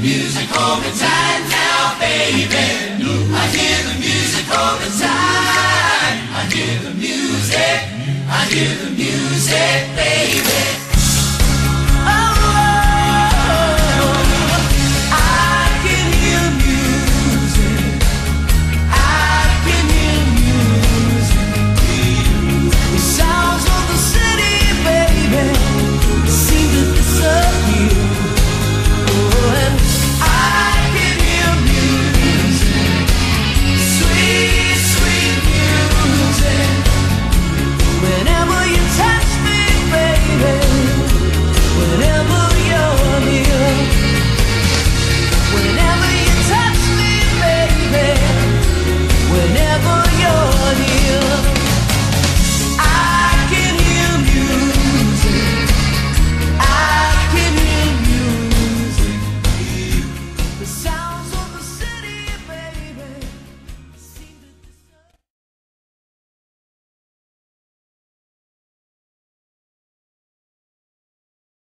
music all the time now, baby. I hear the music all the time. I hear the music, I hear the music, baby.